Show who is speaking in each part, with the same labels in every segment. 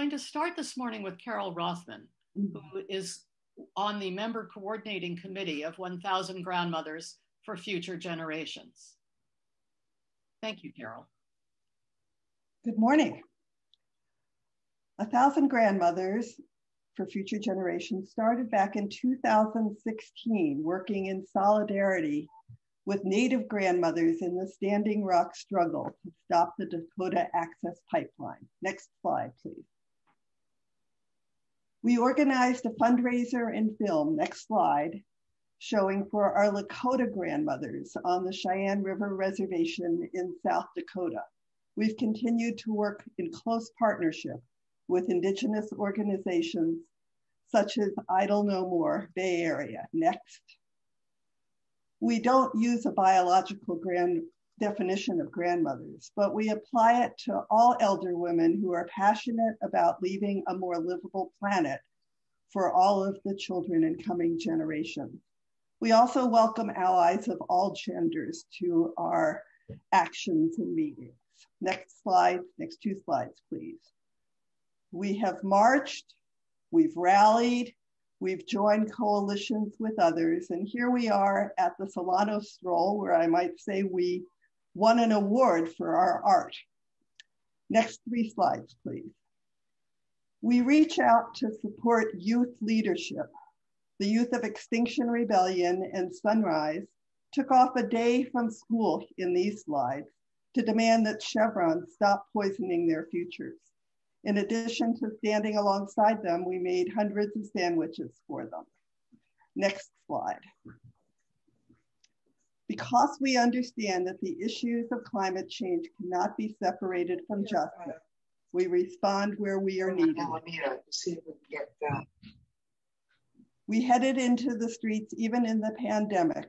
Speaker 1: going to start this morning with Carol Rothman,
Speaker 2: Mm-hmm.
Speaker 1: who is on the member coordinating committee of 1,000 Grandmothers for Future Generations. Thank you, Carol.
Speaker 2: Good morning. A Thousand Grandmothers for Future Generations started back in 2016, working in solidarity with Native grandmothers in the Standing Rock struggle to stop the Dakota Access Pipeline. Next slide, please. We organized a fundraiser and film, next slide, showing for our Lakota grandmothers on the Cheyenne River Reservation in South Dakota. We've continued to work in close partnership with Indigenous organizations such as Idle No More Bay Area. Next. We don't use a biological grand definition of grandmothers, but we apply it to all elder women who are passionate about leaving a more livable planet for all of the children and coming generations. We also welcome allies of all genders to our actions and meetings. Next slide, next two slides, please. We have marched, we've rallied, we've joined coalitions with others, and here we are at the Solano Stroll, where I might say we won an award for our art. Next three slides, please. We reach out to support youth leadership. The youth of Extinction Rebellion and Sunrise took off a day from school in these slides to demand that Chevron stop poisoning their futures. In addition to standing alongside them, we made hundreds of sandwiches for them. Next slide. Because we understand that the issues of climate change cannot be separated from justice, we respond where we are needed. We headed into the streets even in the pandemic.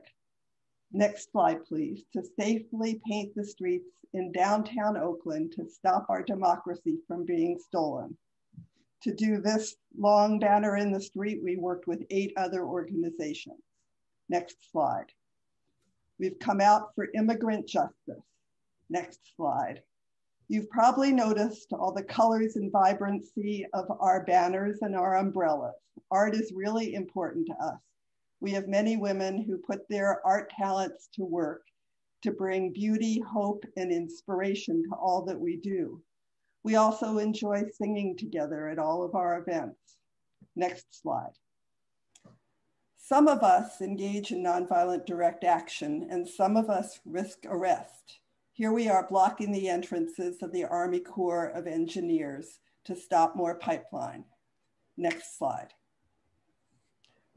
Speaker 2: Next slide, please, to safely paint the streets in downtown Oakland to stop our democracy from being stolen. To do this long banner in the street, we worked with eight other organizations. Next slide. We've come out for immigrant justice. Next slide. You've probably noticed all the colors and vibrancy of our banners and our umbrellas. Art is really important to us. We have many women who put their art talents to work to bring beauty, hope, and inspiration to all that we do. We also enjoy singing together at all of our events. Next slide. Some of us engage in nonviolent direct action and some of us risk arrest. Here we are blocking the entrances of the Army Corps of Engineers to stop more pipeline. Next slide.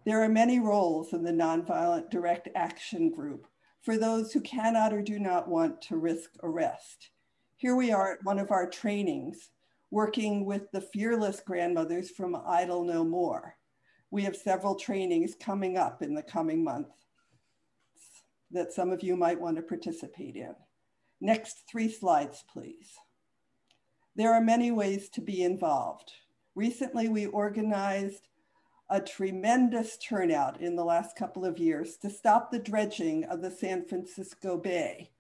Speaker 2: There are many roles in the Nonviolent Direct Action Group for those who cannot or do not want to risk arrest. Here we are at one of our trainings, working with the fearless grandmothers from Idle No More. We have several trainings coming up in the coming month that some of you might want to participate in. Next three slides, please. There are many ways to be involved. Recently, we organized a tremendous turnout in the last couple of years to stop the dredging of the San Francisco Bay,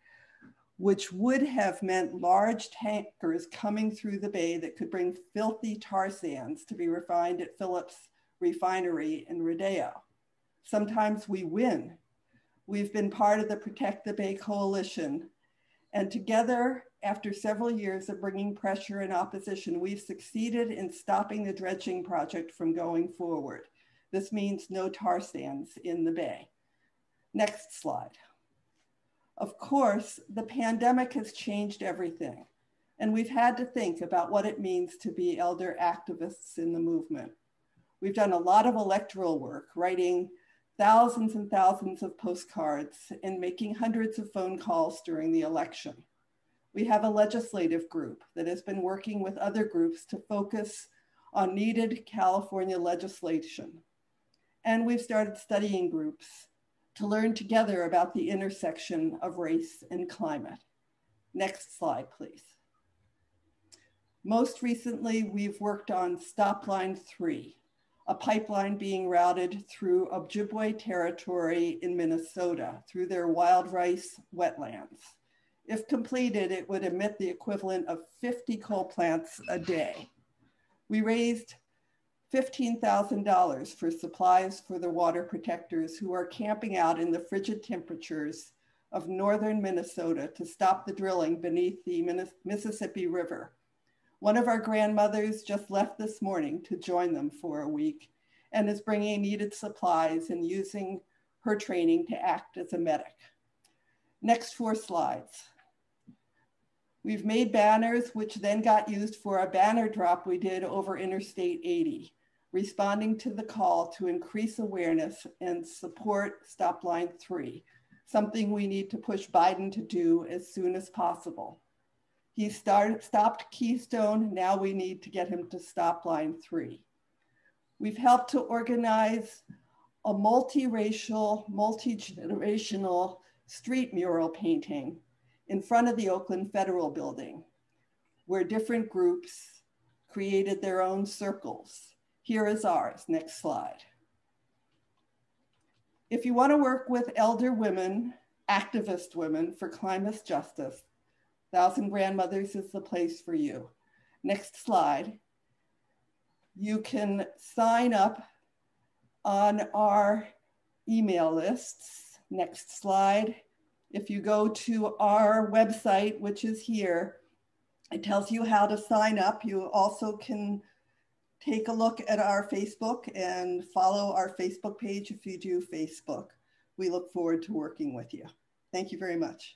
Speaker 2: which would have meant large tankers coming through the bay that could bring filthy tar sands to be refined at Phillips Refinery in Rodeo. Sometimes we win. We've been part of the Protect the Bay Coalition, and together, after several years of bringing pressure and opposition, we've succeeded in stopping the dredging project from going forward. This means no tar sands in the bay. Next slide. Of course, the pandemic has changed everything, and we've had to think about what it means to be elder activists in the movement. We've done a lot of electoral work, writing thousands and thousands of postcards and making hundreds of phone calls during the election. We have a legislative group that has been working with other groups to focus on needed California legislation. And we've started studying groups to learn together about the intersection of race and climate. Next slide, please. Most recently, we've worked on Stop Line 3, a pipeline being routed through Ojibwe territory in Minnesota through their wild rice wetlands. If completed, it would emit the equivalent of 50 coal plants a day. We raised $15,000 for supplies for the water protectors who are camping out in the frigid temperatures of northern Minnesota to stop the drilling beneath the Mississippi River. One of our grandmothers just left this morning to join them for a week and is bringing needed supplies and using her training to act as a medic. Next four slides. We've made banners, which then got used for a banner drop we did over Interstate 80 responding to the call to increase awareness and support Stop Line 3, something we need to push Biden to do as soon as possible. He started, stopped Keystone, now we need to get him to stop Line 3. We've helped to organize a multiracial, multi-generational street mural painting in front of the Oakland Federal Building, where different groups created their own circles here is ours. Next slide. If you want to work with elder women, activist women for climate justice, Thousand Grandmothers is the place for you. Next slide. You can sign up on our email lists. Next slide. If you go to our website, which is here, it tells you how to sign up. You also can take a look at our Facebook and follow our Facebook page if you do Facebook. We look forward to working with you. Thank you very much.